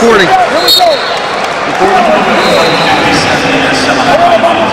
recording. Jenkins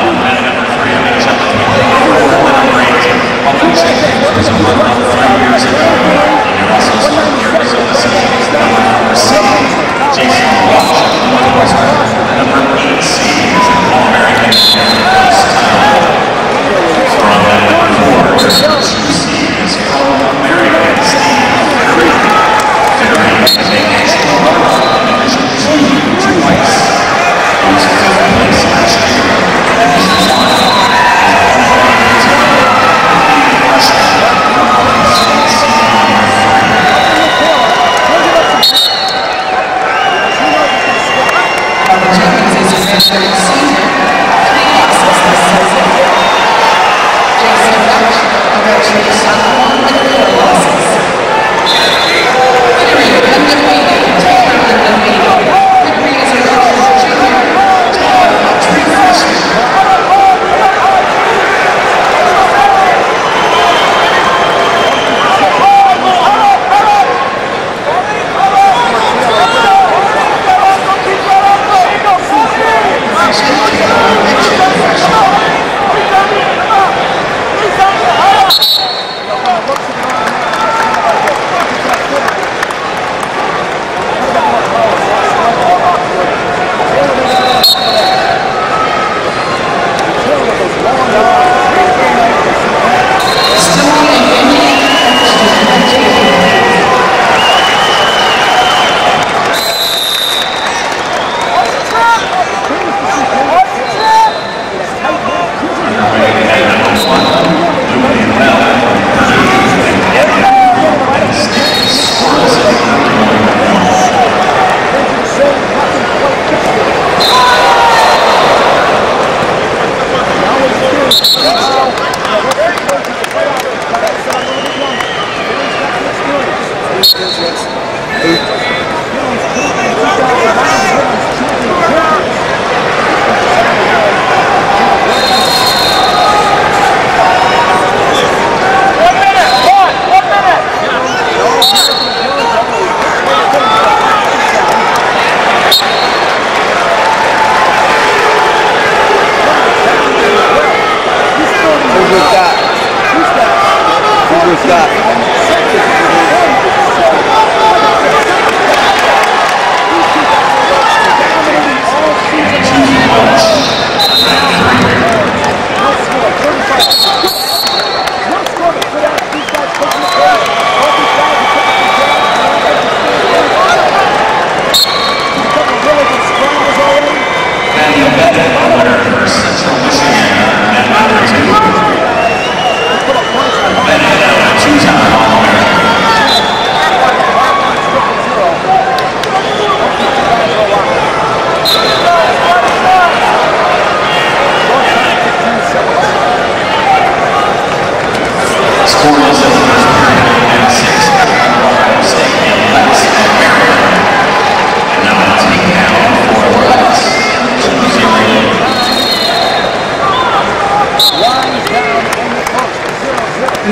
Who's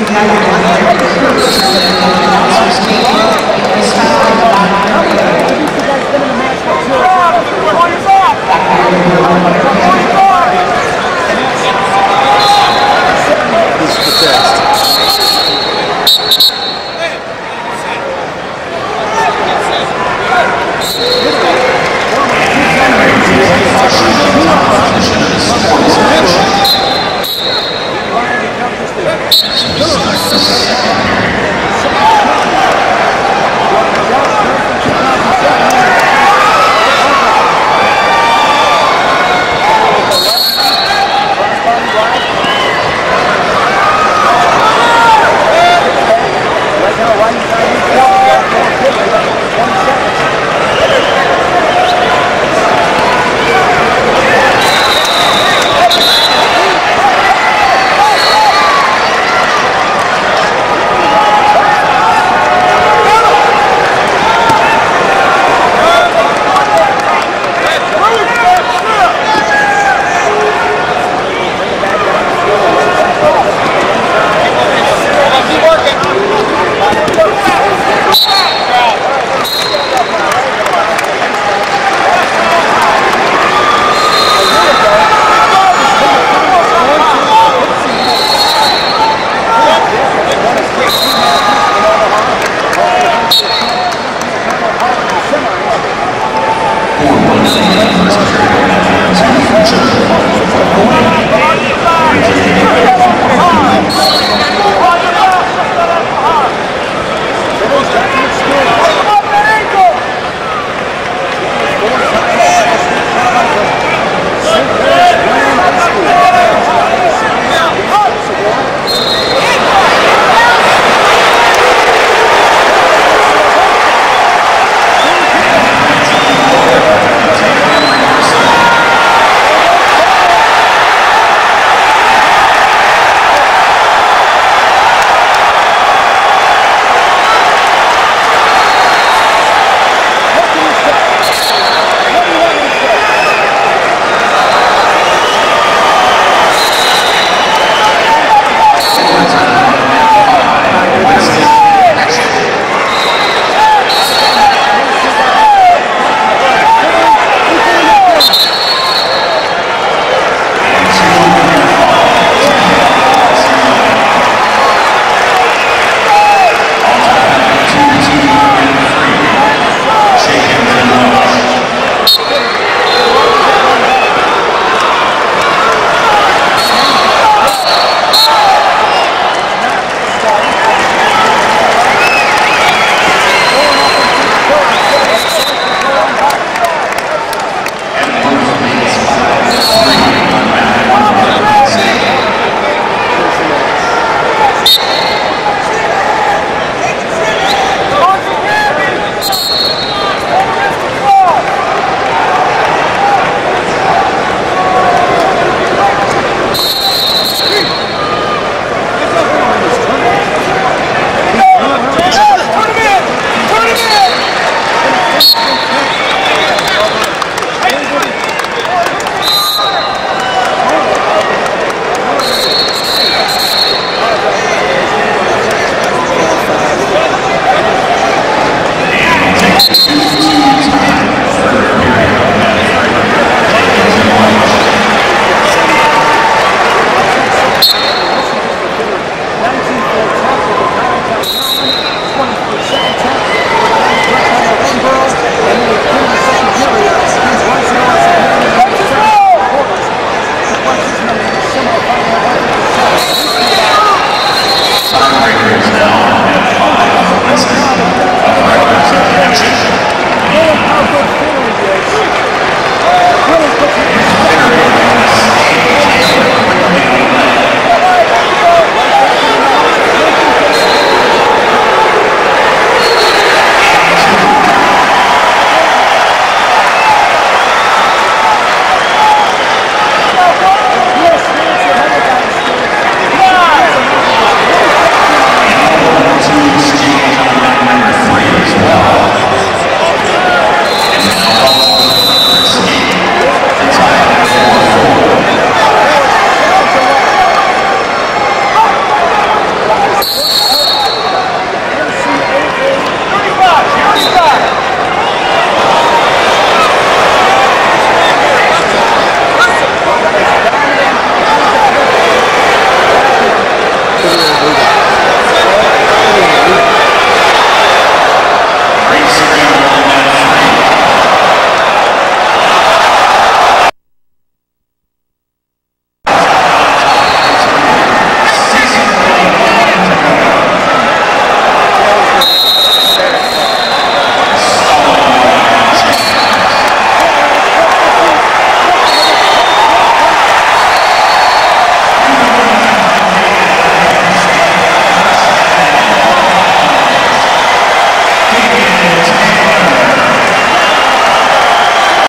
We've had Thanks.